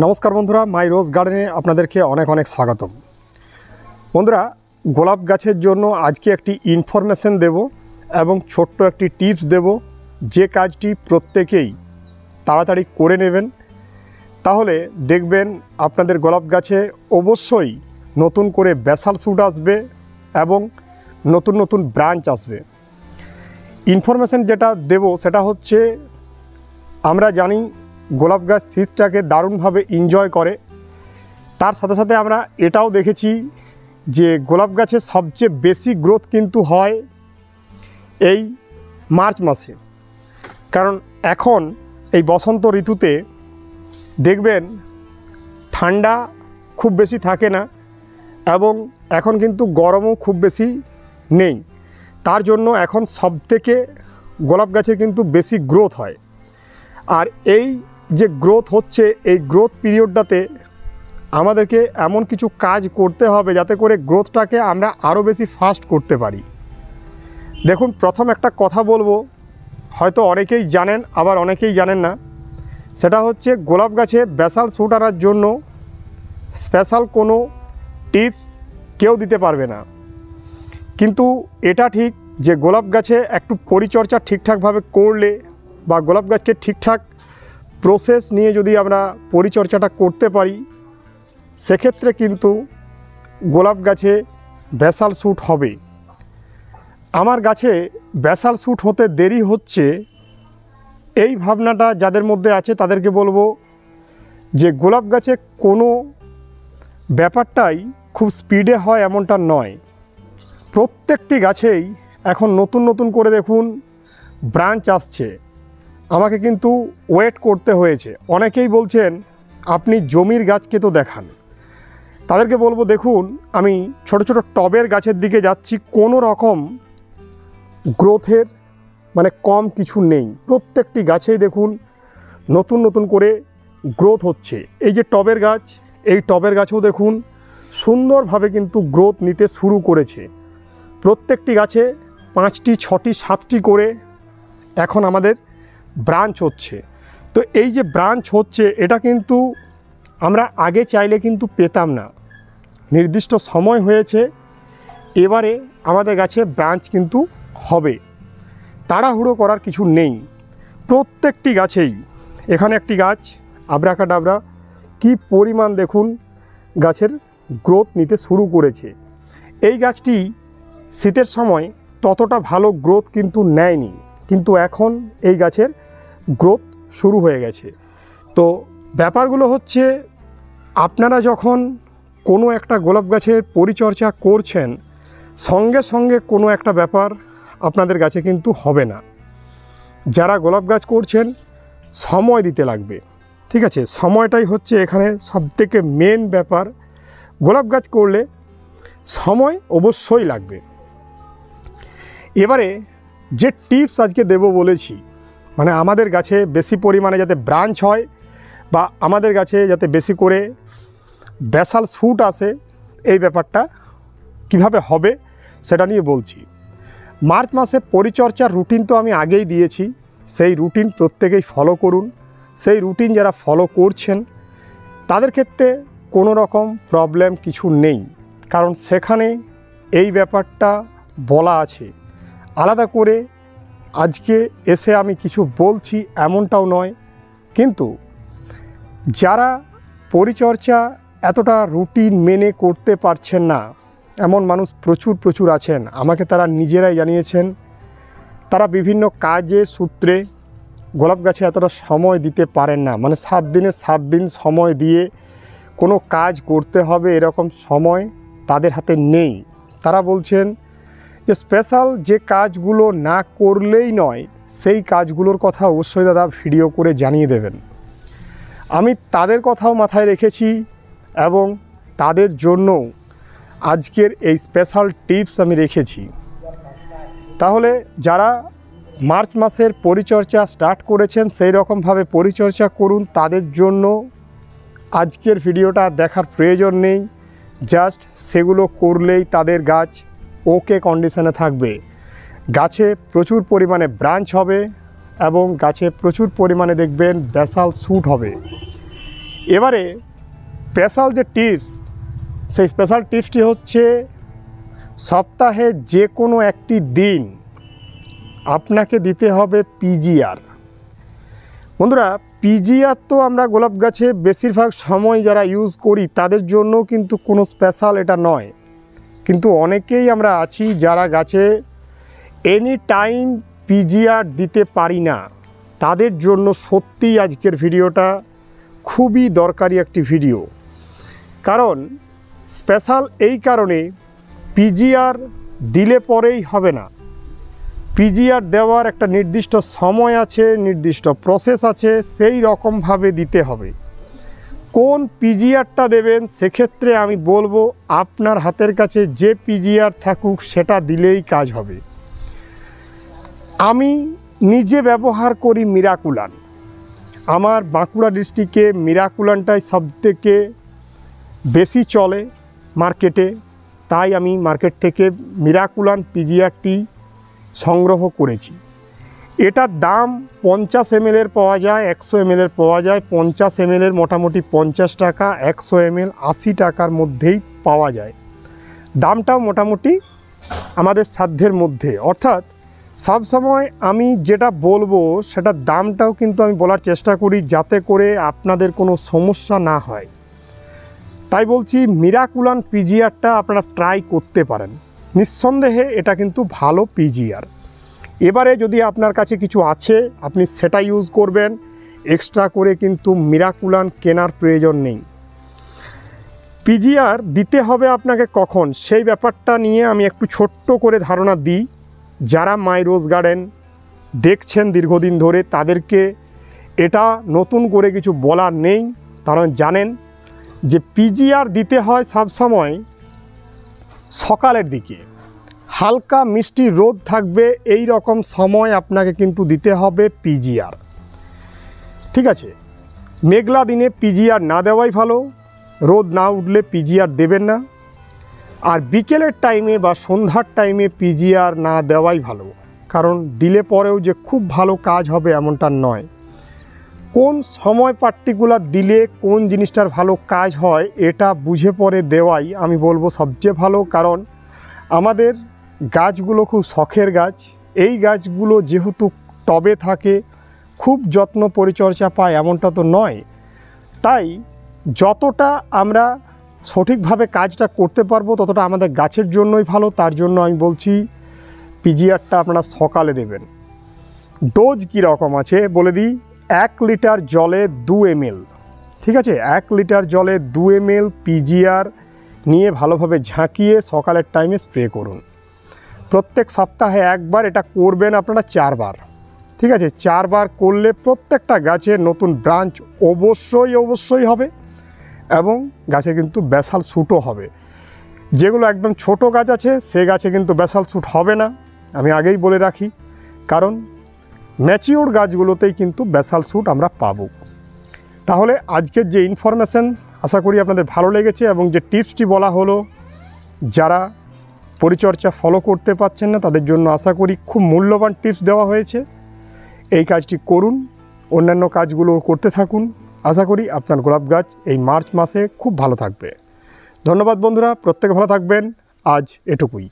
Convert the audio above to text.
নমস্কার বন্ধুরা, মাই রোজ গার্ডেনে আপনাদেরকে অনেক অনেক স্বাগতম। বন্ধুরা, গোলাপ গাছের জন্য আজকে একটি ইনফরমেশন দেব এবং ছোট্ট একটি টিপস দেব। যে কাজটি প্রত্যেকেই তাড়াতাড়ি করে নেবেন। তাহলে দেখবেন আপনাদের গোলাপ গাছে অবশ্যই নতুন করে ব্যাসাল স্যুট আসবে এবং নতুন নতুন ব্রাঞ্চ আসবে। ইনফরমেশন যেটা দেব সেটা হচ্ছে, আমরা জানি গোলাপ গাছ সিজটাকে দারুণভাবে এনজয় করে। তার সাথে সাথে আমরা এটাও দেখেছি যে গোলাপ গাছের সবচেয়ে বেশি গ্রোথ কিন্তু হয় এই মার্চ মাসে। কারণ এখন এই বসন্ত ঋতুতে দেখবেন ঠান্ডা খুব বেশি থাকে না এবং এখন কিন্তু গরমও খুব বেশি নেই। তার জন্য এখন সবথেকে গোলাপ গাছের কিন্তু বেশি গ্রোথ হয়। আর এই যে গ্রোথ হচ্ছে, এই গ্রোথ পিরিয়ডটাতে আমাদেরকে এমন কিছু কাজ করতে হবে যাতে করে গ্রোথটাকে আমরা আরও বেশি ফাস্ট করতে পারি। দেখুন, প্রথম একটা কথা বলব, হয়তো অনেকেই জানেন, আবার অনেকেই জানেন না। সেটা হচ্ছে, গোলাপ গাছে ব্যাসাল শ্যুট আনার জন্য স্পেশাল কোনো টিপস কেউ দিতে পারবে না। কিন্তু এটা ঠিক যে গোলাপ গাছে একটু পরিচর্যা ঠিকঠাকভাবে করলে বা গোলাপ গাছকে ঠিকঠাক প্রসেস নিয়ে যদি আমরা পরিচর্যাটা করতে পারি, সেক্ষেত্রে কিন্তু গোলাপ গাছে ব্যাসাল শ্যুট হবে। আমার গাছে ব্যাসাল শ্যুট হতে দেরি হচ্ছে, এই ভাবনাটা যাদের মধ্যে আছে তাদেরকে বলব যে গোলাপ গাছে কোনো ব্যাপারটাই খুব স্পিডে হয় এমনটা নয়। প্রত্যেকটি গাছেই এখন নতুন নতুন করে দেখুন ব্রাঞ্চ আসছে। আমাকে কিন্তু ওয়েট করতে হয়েছে। অনেকেই বলছেন, আপনি জমির গাছকে তো দেখান। তাদেরকে বলব, দেখুন, আমি ছোট ছোট টবের গাছের দিকে যাচ্ছি। কোনো রকম গ্রোথের মানে কম কিছু নেই। প্রত্যেকটি গাছেই দেখুন, নতুন নতুন করে গ্রোথ হচ্ছে। এই যে টবের গাছ, এই টবের গাছেও দেখুন, সুন্দরভাবে কিন্তু গ্রোথ নিতে শুরু করেছে। প্রত্যেকটি গাছে পাঁচটি, ছটি, সাতটি করে এখন আমাদের ব্রাঞ্চ হচ্ছে। তো এই যে ব্রাঞ্চ হচ্ছে, এটা কিন্তু আমরা আগে চাইলে কিন্তু পেতাম না। নির্দিষ্ট সময় হয়েছে, এবারে আমাদের গাছে ব্রাঞ্চ কিন্তু হবে। তাড়াহুড়ো করার কিছু নেই। প্রত্যেকটি গাছেই, এখানে একটি গাছ আবরাকা ডাবরা কি পরিমাণ দেখুন, গাছের গ্রোথ নিতে শুরু করেছে। এই গাছটি শীতের সময় ততটা ভালো গ্রোথ কিন্তু নেয়নি। কিন্তু এখন এই গাছের গ্রোথ শুরু হয়ে গেছে। তো ব্যাপারগুলো হচ্ছে, আপনারা যখন কোনো একটা গোলাপ গাছের পরিচর্যা করছেন, সঙ্গে সঙ্গে কোনো একটা ব্যাপার আপনাদের গাছে কিন্তু হবে না। যারা গোলাপ গাছ করছেন, সময় দিতে লাগবে। ঠিক আছে? সময়টাই হচ্ছে এখানে সবথেকে মেন ব্যাপার। গোলাপ গাছ করলে সময় অবশ্যই লাগবে। এবারে যে টিপস আজকে দেব বলেছি মানে আমাদের গাছে বেশি পরিমাণে যাতে ব্রাঞ্চ হয় বা আমাদের গাছে যাতে বেশি করে ব্যাসাল স্যুট আসে, এই ব্যাপারটা কীভাবে হবে সেটা নিয়ে বলছি। মার্চ মাসে পরিচর্যার রুটিন তো আমি আগেই দিয়েছি, সেই রুটিন প্রত্যেকেই ফলো করুন। সেই রুটিন যারা ফলো করছেন, তাদের ক্ষেত্রে কোনো রকম প্রবলেম কিছু নেই, কারণ সেখানে এই ব্যাপারটা বলা আছে। আলাদা করে আজকে এসে আমি কিছু বলছি এমনটাও নয়। কিন্তু যারা পরিচর্যা এতটা রুটিন মেনে করতে পারছেন না, এমন মানুষ প্রচুর প্রচুর আছেন। আমাকে তারা নিজেরাই জানিয়েছেন, তারা বিভিন্ন কাজে, সূত্রে গোলাপ গাছে এতটা সময় দিতে পারেন না। মানে সাত দিনে সাত দিন সময় দিয়ে কোনো কাজ করতে হবে এরকম সময় তাদের হাতে নেই। তারা বলছেন যে স্পেশাল যে কাজগুলো না করলেই নয়, সেই কাজগুলোর কথা অবশ্যই দাদা ভিডিও করে জানিয়ে দেবেন। আমি তাদের কথাও মাথায় রেখেছি এবং তাদের জন্য আজকের এই স্পেশাল টিপস আমি রেখেছি। তাহলে যারা মার্চ মাসের পরিচর্যা স্টার্ট করেছেন, সেই রকমভাবে পরিচর্যা করুন। তাদের জন্য আজকের ভিডিওটা দেখার প্রয়োজন নেই। জাস্ট সেগুলো করলেই তাদের গাছ ওকে কন্ডিশনে থাকবে। গাছে প্রচুর পরিমাণে ব্রাঞ্চ হবে এবং গাছে প্রচুর পরিমাণে দেখবেন ব্যাসাল স্যুট হবে। এবারে স্পেশাল যে টিপস সেই স্পেশাল টিপসটি হচ্ছে সপ্তাহে যে কোনো একটি দিন আপনাকে দিতে হবে পিজিআর বন্ধুরা পিজিআর তো আমরা গোলাপ গাছে বেশিরভাগ সময় যারা ইউজ করি তাদের জন্য কিন্তু কোনো স্পেশাল এটা নয়। কিন্তু অনেকেই আমরা আছি যারা গাছে এনি টাইম পিজিআর দিতে পারি না, তাদের জন্য সত্যিই আজকের ভিডিওটা খুবই দরকারি একটি ভিডিও। কারণ স্পেশাল এই কারণে পিজিআর দিলে পরেই হবে না। পিজিআর দেওয়ার একটা নির্দিষ্ট সময় আছে, নির্দিষ্ট প্রসেস আছে, সেই রকমভাবে দিতে হবে। কোন পিজিআরটা দেবেন, সেক্ষেত্রে আমি বলব আপনার হাতের কাছে যে পিজিআর থাকুক, সেটা দিলেই কাজ হবে। আমি নিজে ব্যবহার করি মিরাকুলান। আমার বাঁকুড়া ডিস্ট্রিক্টে মিরাকুলানটাই সবথেকে বেশি চলে মার্কেটে। তাই আমি মার্কেট থেকে মিরাকুলান পিজিআরটি সংগ্রহ করেছি। এটার দাম পঞ্চাশ এমএলের পাওয়া যায়, একশো এম এমএলের পাওয়া যায়, পঞ্চাশ এম এমএলের মোটামুটি পঞ্চাশ টাকা, একশো এমএল আশি টাকার মধ্যেই পাওয়া যায়। দামটাও মোটামুটি আমাদের সাধ্যের মধ্যে। অর্থাৎ সব সময় আমি যেটা বলব, সেটার দামটাও কিন্তু আমি বলার চেষ্টা করি যাতে করে আপনাদের কোনো সমস্যা না হয়। তাই বলছি মিরাকুলান পিজিআরটা আপনারা ট্রাই করতে পারেন। নিঃসন্দেহে এটা কিন্তু ভালো পিজিআর এবারে যদি আপনার কাছে কিছু আছে, আপনি সেটা ইউজ করবেন। এক্সট্রা করে কিন্তু মিরাকুলান কেনার প্রয়োজন নেই। পিজিআর দিতে হবে আপনাকে কখন? সেই ব্যাপারটা নিয়ে আমি একটু ছোট্ট করে ধারণা দিই। যারা মাই রোজ গার্ডেন দেখছেন দীর্ঘদিন ধরে, তাদেরকে এটা নতুন করে কিছু বলার নেই। কারণ জানেন যে পিজিআর দিতে হয় সবসময় সকালের দিকে। হালকা মিষ্টি রোদ থাকবে, এই রকম সময় আপনাকে কিন্তু দিতে হবে পিজিআর। ঠিক আছে? মেঘলা দিনে পিজিআর না দেওয়াই ভালো, রোদ না উঠলে পিজিআর দেবেন না, আর বিকেলের টাইমে বা সন্ধ্যার টাইমে পিজিআর না দেওয়াই ভালো, কারণ দিলে পরেও যে খুব ভালো কাজ হবে এমনটা নয়। কোন সময় পার্টিকুলার দিলে কোন জিনিসটার ভালো কাজ হয়, এটা বুঝে পরে দেওয়াই আমি বলব সবচেয়ে ভালো, কারণ আমাদের গাছগুলো খুব শখের গাছ। এই গাছগুলো যেহেতু টবে থাকে, খুব যত্ন পরিচর্যা পায় এমনটা তো নয়। তাই যতটা আমরা সঠিকভাবে কাজটা করতে পারব, ততটা আমাদের গাছের জন্যই ভালো। তার জন্য আমি বলছি, পিজিআরটা আপনারা সকালে দেবেন। ডোজ কী রকম আছে বলে দিই, এক লিটার জলে দু এমএল। ঠিক আছে? এক লিটার জলে দু এমএল পিজিআর নিয়ে ভালোভাবে ঝাঁকিয়ে সকালের টাইমে স্প্রে করুন। প্রত্যেক সপ্তাহে একবার এটা করবেন আপনারা চারবার। ঠিক আছে? চারবার করলে প্রত্যেকটা গাছের নতুন ব্রাঞ্চ অবশ্যই অবশ্যই হবে এবং গাছে কিন্তু ব্যাসাল শ্যুটও হবে। যেগুলো একদম ছোট গাছ আছে, সে গাছে কিন্তু ব্যাসাল শ্যুট হবে না। আমি আগেই বলে রাখি, কারণ ম্যাচিওর গাছগুলোতেই কিন্তু ব্যাসাল শ্যুট আমরা পাবো। তাহলে আজকের যে ইনফরমেশান আশা করি আপনাদের ভালো লেগেছে এবং যে টিপসটি বলা হলো, যারা পরিচর্যা ফলো করতে পারছেন না, তাদের জন্য আশা করি খুব মূল্যবান টিপস দেওয়া হয়েছে। এই কাজটি করুন, অন্যান্য কাজগুলো করতে থাকুন। আশা করি আপনার গোলাপ গাছ এই মার্চ মাসে খুব ভালো থাকবে। ধন্যবাদ বন্ধুরা, প্রত্যেকে ভালো থাকবেন। আজ এটুকুই।